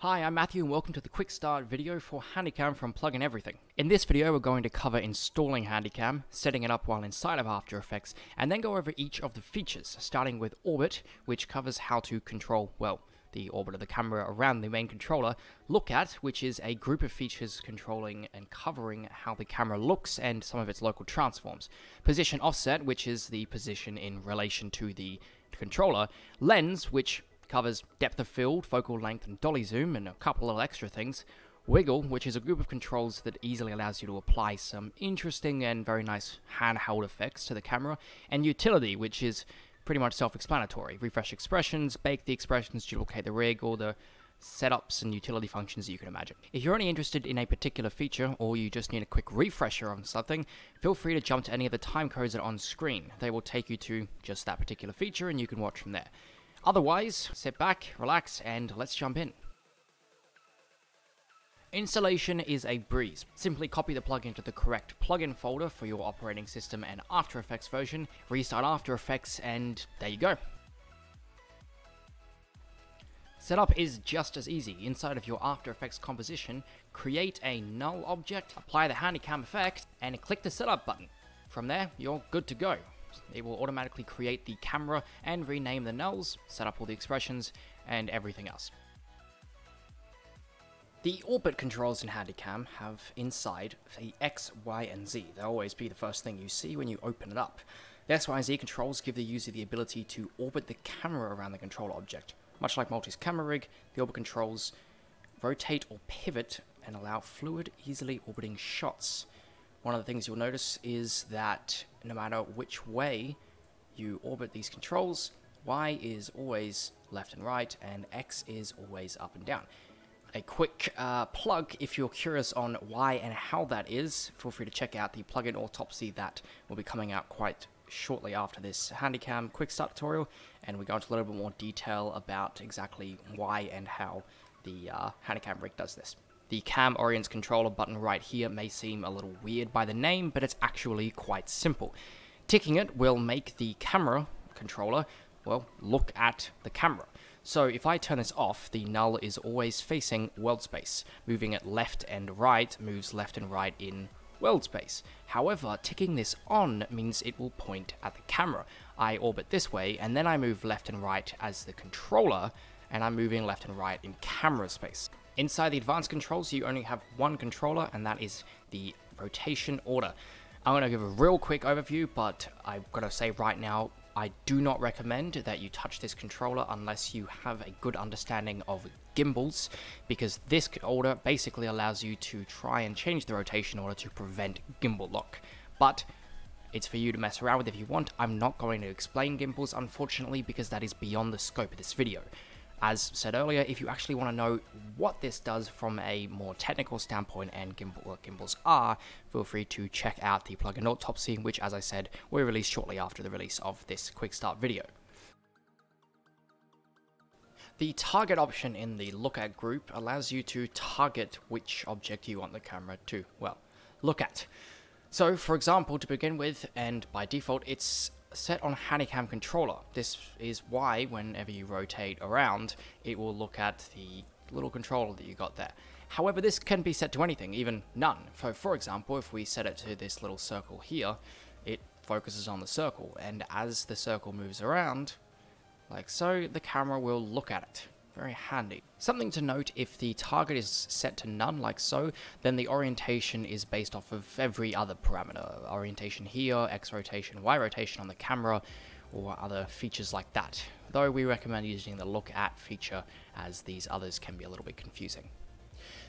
Hi, I'm Matthew and welcome to the quick start video for Handycam from Plugin Everything. In this video we're going to cover installing Handycam, setting it up while inside of After Effects, and then go over each of the features, starting with Orbit, which covers how to control, well, the orbit of the camera around the main controller, Look At, which is a group of features controlling and covering how the camera looks and some of its local transforms, Position Offset, which is the position in relation to the controller, Lens, which covers depth of field, focal length, and dolly zoom, and a couple of extra things. Wiggle, which is a group of controls that easily allows you to apply some interesting and very nice handheld effects to the camera. And Utility, which is pretty much self-explanatory. Refresh expressions, bake the expressions, duplicate the rig, all the setups and utility functions that you can imagine. If you're only interested in a particular feature, or you just need a quick refresher on something, feel free to jump to any of the time codes that are on screen. They will take you to just that particular feature and you can watch from there. Otherwise, sit back, relax, and let's jump in. Installation is a breeze. Simply copy the plugin to the correct plugin folder for your operating system and After Effects version, restart After Effects, and there you go. Setup is just as easy. Inside of your After Effects composition, create a null object, apply the Handycam effect, and click the setup button. From there, you're good to go. It will automatically create the camera and rename the nulls, set up all the expressions, and everything else. The orbit controls in Handycam have inside the X, Y, and Z. They'll always be the first thing you see when you open it up. The X, Y, and Z controls give the user the ability to orbit the camera around the control object. Much like Multi's camera rig, the orbit controls rotate or pivot and allow fluid, easily orbiting shots. One of the things you'll notice is that no matter which way you orbit these controls, Y is always left and right, and X is always up and down. A quick uh, plug if you're curious on why and how that is, feel free to check out the plugin Autopsy that will be coming out quite shortly after this Handycam quick start tutorial, and we go into a little bit more detail about exactly why and how the uh, Handycam rig does this. The Cam Orients controller button right here may seem a little weird by the name, but it's actually quite simple. Ticking it will make the camera controller, well, look at the camera. So if I turn this off, the null is always facing world space. Moving it left and right moves left and right in world space. However, ticking this on means it will point at the camera. I orbit this way, and then I move left and right as the controller, and I'm moving left and right in camera space. Inside the advanced controls, you only have one controller, and that is the rotation order. I'm going to give a real quick overview, but I've got to say right now, I do not recommend that you touch this controller unless you have a good understanding of gimbals, because this order basically allows you to try and change the rotation order to prevent gimbal lock. But it's for you to mess around with if you want. I'm not going to explain gimbals, unfortunately, because that is beyond the scope of this video. As said earlier, if you actually want to know what this does from a more technical standpoint and gimbal, what gimbals are, feel free to check out the plugin Autopsy, which as I said, will release shortly after the release of this quick start video. The target option in the look at group allows you to target which object you want the camera to, well, look at. So, for example, to begin with, and by default, it's set on Handycam controller. This is why whenever you rotate around, it will look at the little controller that you got there. However, this can be set to anything, even none. So, for example, if we set it to this little circle here, it focuses on the circle, and as the circle moves around, like so, the camera will look at it. Very handy. Something to note, if the target is set to none like so, then the orientation is based off of every other parameter. Orientation here, X rotation, Y rotation on the camera, or other features like that. Though we recommend using the look at feature as these others can be a little bit confusing.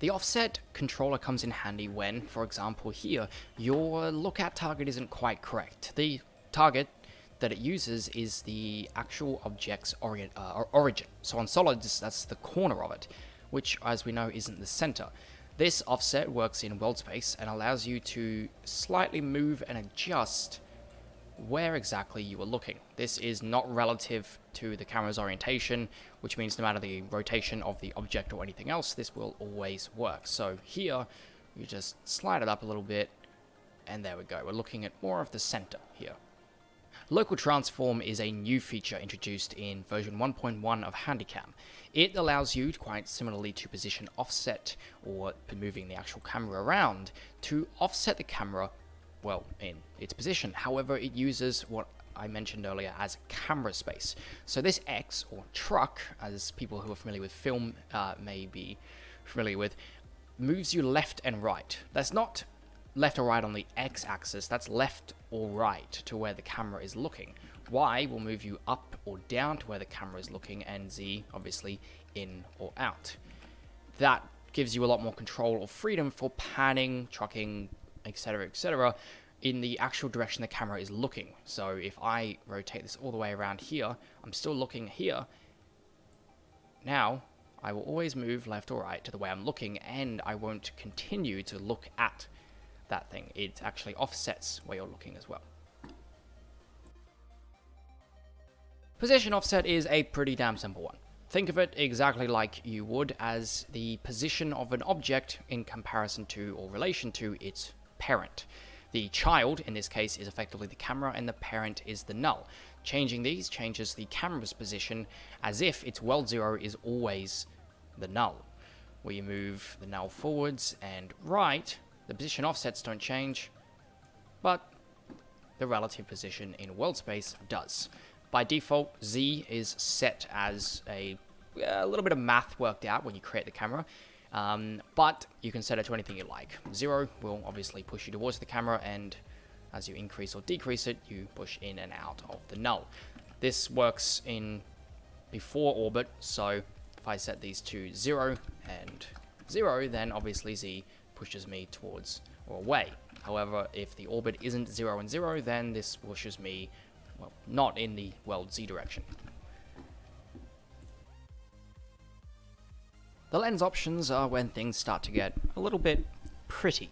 The offset controller comes in handy when, for example here, your look at target isn't quite correct. The target that it uses is the actual object's orient, uh, origin. So on solids, that's the corner of it, which as we know isn't the center. This offset works in world space and allows you to slightly move and adjust where exactly you are looking. This is not relative to the camera's orientation, which means no matter the rotation of the object or anything else, this will always work. So here, you just slide it up a little bit, and there we go. We're looking at more of the center here. Local Transform is a new feature introduced in version 1.1 of Handycam. It allows you, quite similarly to position offset or moving the actual camera around, to offset the camera, well, in its position. However, it uses what I mentioned earlier as camera space. So this X, or truck, as people who are familiar with film uh, may be familiar with, moves you left and right. That's not left or right on the x-axis, that's left or right to where the camera is looking. Y will move you up or down to where the camera is looking, and Z, obviously, in or out. That gives you a lot more control or freedom for panning, trucking, etc., etc., in the actual direction the camera is looking. So if I rotate this all the way around here, I'm still looking here. Now, I will always move left or right to the way I'm looking, and I won't continue to look at that thing. It actually offsets where you're looking as well. Position offset is a pretty damn simple one. Think of it exactly like you would as the position of an object in comparison to or relation to its parent. The child, in this case, is effectively the camera and the parent is the null. Changing these changes the camera's position as if its world zero is always the null. We move the null forwards and right, the position offsets don't change, but the relative position in world space does. By default, Z is set as a, a little bit of math worked out when you create the camera, um, but you can set it to anything you like. Zero will obviously push you towards the camera, and as you increase or decrease it, you push in and out of the null. This works in before orbit, so if I set these to zero and zero, then obviously Z pushes me towards or away. However, if the orbit isn't 0 and 0, then this pushes me, well, not in the world z direction. The lens options are when things start to get a little bit pretty.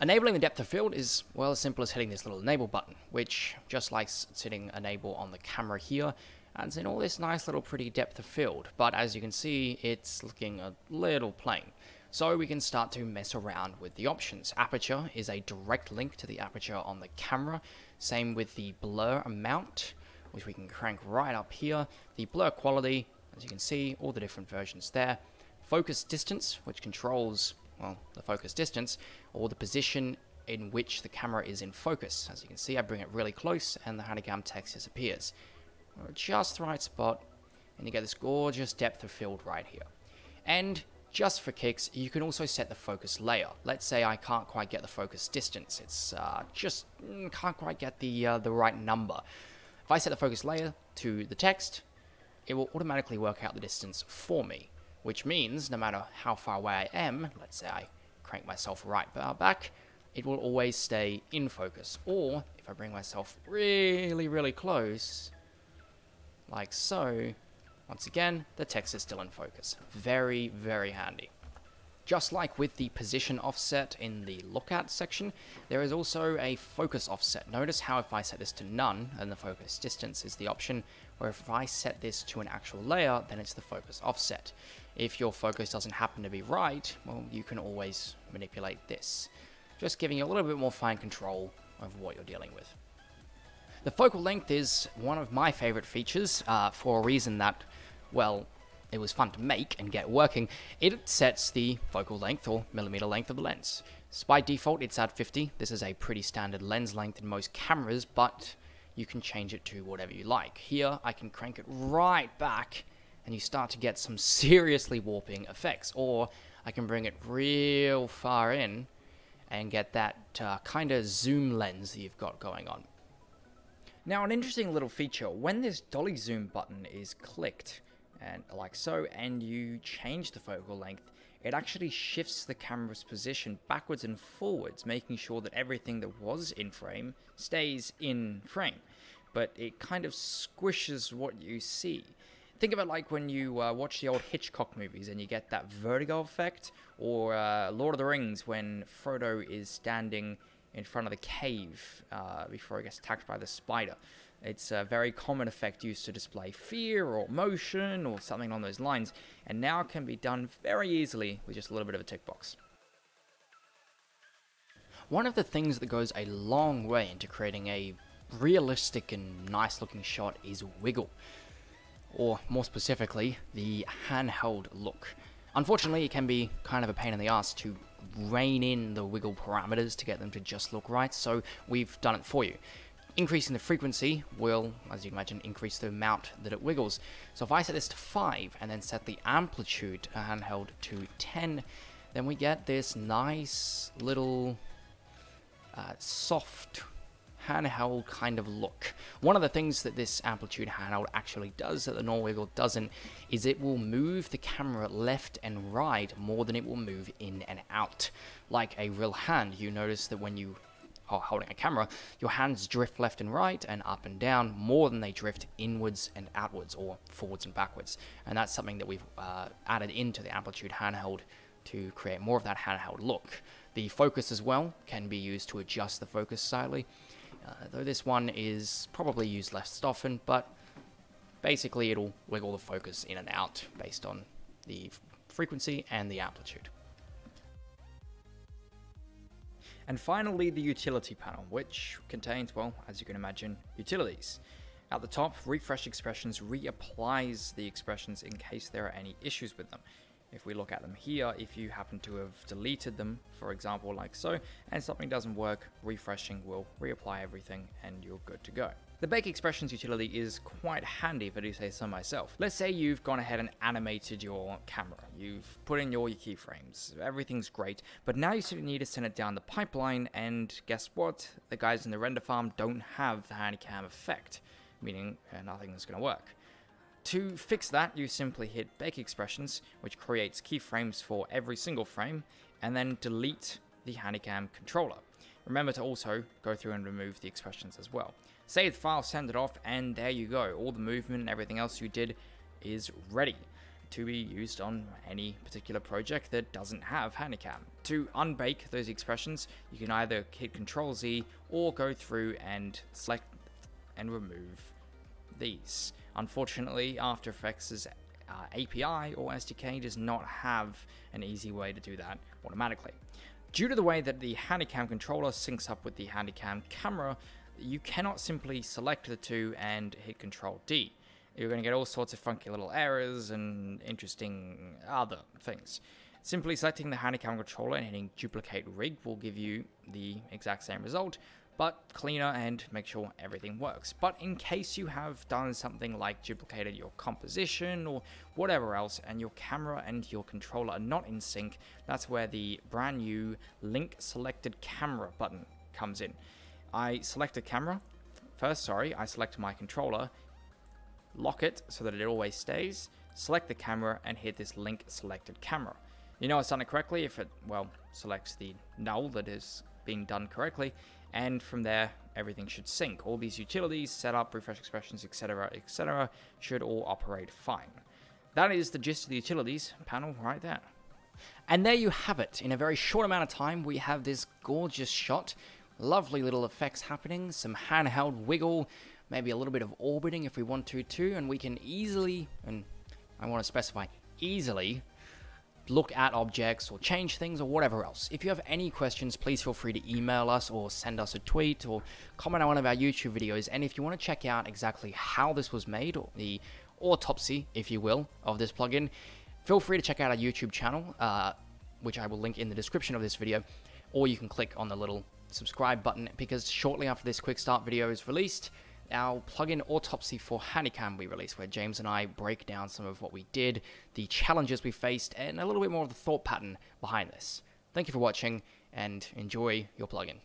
Enabling the depth of field is, well, as simple as hitting this little enable button, which, just like sitting enable on the camera here, adds in all this nice little pretty depth of field, but as you can see, it's looking a little plain. So we can start to mess around with the options. Aperture is a direct link to the aperture on the camera. Same with the blur amount, which we can crank right up here. The blur quality, as you can see, all the different versions there. Focus distance, which controls, well, the focus distance, or the position in which the camera is in focus. As you can see, I bring it really close and the Handycam text disappears. Just the right spot, and you get this gorgeous depth of field right here. And just for kicks, you can also set the focus layer. Let's say I can't quite get the focus distance. It's uh, just mm, can't quite get the, uh, the right number. If I set the focus layer to the text, it will automatically work out the distance for me, which means no matter how far away I am, let's say I crank myself right back, it will always stay in focus. Or if I bring myself really, really close, like so, once again, the text is still in focus. Very, very handy. Just like with the position offset in the look at section, there is also a focus offset. Notice how if I set this to none, then the focus distance is the option, or if I set this to an actual layer, then it's the focus offset. If your focus doesn't happen to be right, well, you can always manipulate this. Just giving you a little bit more fine control over what you're dealing with. The focal length is one of my favorite features uh, for a reason that well, it was fun to make and get working, it sets the focal length or millimeter length of the lens. So by default, it's at 50. This is a pretty standard lens length in most cameras, but you can change it to whatever you like. Here, I can crank it right back, and you start to get some seriously warping effects. Or I can bring it real far in and get that uh, kind of zoom lens that you've got going on. Now, an interesting little feature, when this dolly zoom button is clicked, and like so, and you change the focal length, it actually shifts the camera's position backwards and forwards, making sure that everything that was in frame stays in frame. But it kind of squishes what you see. Think of it like when you uh, watch the old Hitchcock movies and you get that vertigo effect, or uh, Lord of the Rings when Frodo is standing in front of the cave uh, before he gets attacked by the spider. It's a very common effect used to display fear or motion or something along those lines, and now can be done very easily with just a little bit of a tick box. One of the things that goes a long way into creating a realistic and nice looking shot is Wiggle, or more specifically, the handheld look. Unfortunately, it can be kind of a pain in the ass to rein in the wiggle parameters to get them to just look right, so we've done it for you. Increasing the frequency will, as you imagine, increase the amount that it wiggles. So if I set this to 5 and then set the amplitude handheld to 10, then we get this nice little uh, soft handheld kind of look. One of the things that this amplitude handheld actually does that the Norwiggle doesn't is it will move the camera left and right more than it will move in and out. Like a real hand, you notice that when you holding a camera, your hands drift left and right and up and down more than they drift inwards and outwards or forwards and backwards. And that's something that we've uh, added into the amplitude handheld to create more of that handheld look. The focus as well can be used to adjust the focus slightly. Uh, though this one is probably used less often, but basically it'll wiggle the focus in and out based on the frequency and the amplitude. And finally, the utility panel, which contains, well, as you can imagine, utilities. At the top, refresh expressions reapplies the expressions in case there are any issues with them. If we look at them here, if you happen to have deleted them, for example, like so, and something doesn't work, refreshing will reapply everything and you're good to go. The Bake Expressions utility is quite handy if I do say so myself. Let's say you've gone ahead and animated your camera. You've put in all your keyframes. Everything's great. But now you need to send it down the pipeline and guess what? The guys in the render farm don't have the Handycam effect, meaning uh, nothing's going to work. To fix that, you simply hit Bake Expressions, which creates keyframes for every single frame, and then delete the Handycam controller. Remember to also go through and remove the expressions as well. Save the file, send it off, and there you go. All the movement and everything else you did is ready to be used on any particular project that doesn't have Handycam. To unbake those expressions, you can either hit Control Z or go through and select and remove these. Unfortunately, After Effects' uh, API or SDK does not have an easy way to do that automatically. Due to the way that the Handycam controller syncs up with the Handycam camera, you cannot simply select the two and hit Control D. You're going to get all sorts of funky little errors and interesting other things. Simply selecting the Handycam controller and hitting Duplicate Rig will give you the exact same result, but cleaner and make sure everything works. But in case you have done something like duplicated your composition or whatever else and your camera and your controller are not in sync, that's where the brand new link selected camera button comes in. I select a camera, first sorry, I select my controller, lock it so that it always stays, select the camera and hit this link selected camera. You know it's done it correctly if it, well, selects the null that is being done correctly and from there everything should sync. All these utilities, setup, refresh expressions, etc., etc., should all operate fine. That is the gist of the utilities panel right there. And there you have it. In a very short amount of time, we have this gorgeous shot. Lovely little effects happening, some handheld wiggle, maybe a little bit of orbiting if we want to too, and we can easily, and I want to specify, easily look at objects or change things or whatever else. If you have any questions, please feel free to email us or send us a tweet or comment on one of our YouTube videos. And if you want to check out exactly how this was made, or the autopsy, if you will, of this plugin, feel free to check out our YouTube channel, uh, which I will link in the description of this video, or you can click on the little subscribe button because shortly after this quick start video is released, our plugin Autopsy for Handycam we released, where James and I break down some of what we did, the challenges we faced, and a little bit more of the thought pattern behind this. Thank you for watching, and enjoy your plugin.